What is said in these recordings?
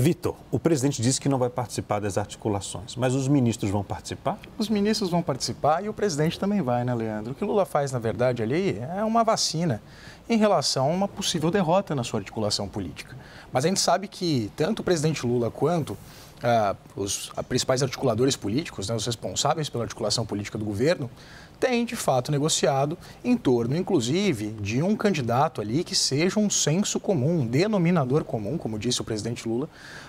Vitor, o presidente disse que não vai participar das articulações, mas os ministros vão participar? Os ministros vão participar e o presidente também vai, né, Leandro? O que Lula faz, na verdade, ali é uma vacina em relação a uma possível derrota na sua articulação política. Mas a gente sabe que tanto o presidente Lula quanto ah, os principais articuladores políticos, né, os responsáveis pela articulação política do governo, têm de fato negociado em torno, inclusive, de um candidato ali que seja um senso comum, um denominador comum, como disse o presidente Lula,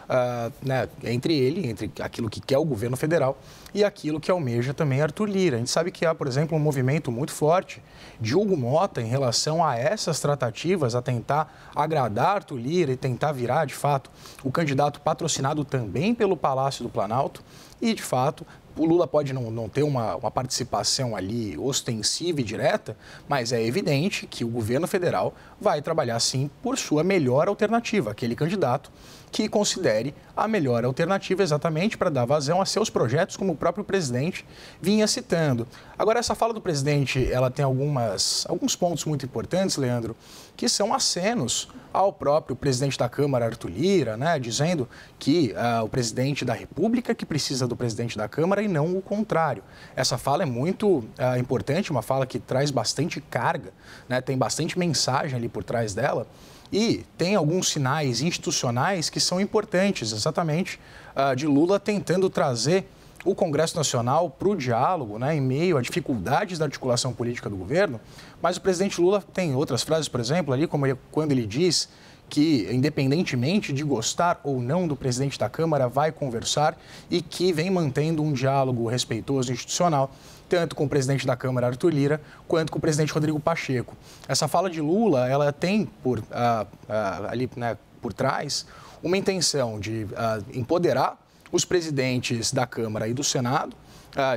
uh, né, entre ele, entre aquilo que quer o governo federal e aquilo que almeja também Arthur Lira. A gente sabe que há, por exemplo, um movimento muito forte de Hugo Mota em relação a essas tratativas, a tentar agradar Arthur Lira e tentar virar, de fato, o candidato patrocinado também pelo Palácio do Planalto e, de fato, o Lula pode não, não ter uma, uma, participação ali ostensiva e direta, mas é evidente que o governo federal vai trabalhar, sim, por sua melhor alternativa, aquele candidato que considere a melhor alternativa exatamente para dar vazão a seus projetos, como o próprio presidente vinha citando. Agora, essa fala do presidente, ela tem algumas, alguns pontos muito importantes, Leandro, que são acenos ao próprio presidente da Câmara, Arthur Lira, né, dizendo que uh, o presidente da República que precisa do presidente da Câmara e não o contrário. Essa fala é muito uh, importante, uma fala que traz bastante carga, né, tem bastante mensagem ali por trás dela. E tem alguns sinais institucionais que são importantes, exatamente, uh, de Lula tentando trazer o Congresso Nacional para o diálogo, né, em meio a dificuldades da articulação política do governo. Mas o presidente Lula tem outras frases, por exemplo, ali, como ele, quando ele diz que, independentemente de gostar ou não do presidente da Câmara, vai conversar e que vem mantendo um diálogo respeitoso institucional, tanto com o presidente da Câmara, Arthur Lira, quanto com o presidente Rodrigo Pacheco. Essa fala de Lula, ela tem por, ah, ah, ali, né, por trás uma intenção de ah, empoderar os presidentes da Câmara e do Senado,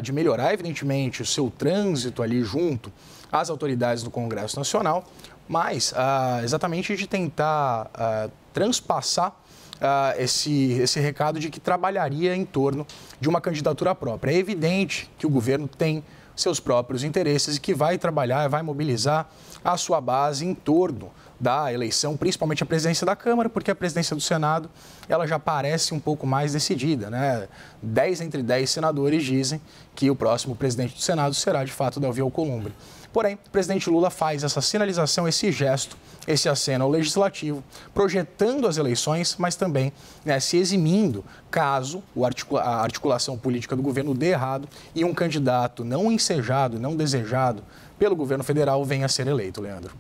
de melhorar, evidentemente, o seu trânsito ali junto às autoridades do Congresso Nacional, mas ah, exatamente de tentar ah, transpassar esse, esse recado de que trabalharia em torno de uma candidatura própria. É evidente que o governo tem seus próprios interesses e que vai trabalhar, vai mobilizar a sua base em torno da eleição, principalmente a presidência da Câmara, porque a presidência do Senado ela já parece um pouco mais decidida. Né? Dez entre dez senadores dizem que o próximo presidente do Senado será, de fato, Davi Alcolumbre. Porém, o presidente Lula faz essa sinalização, esse gesto, esse aceno ao legislativo, projetando as eleições, mas também né, se eximindo caso a articulação política do governo dê errado e um candidato não ensejado, não desejado pelo governo federal venha a ser eleito, Leandro.